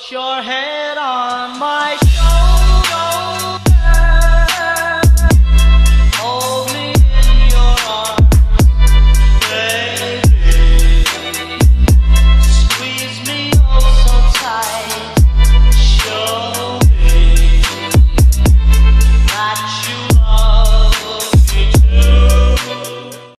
Put your head on.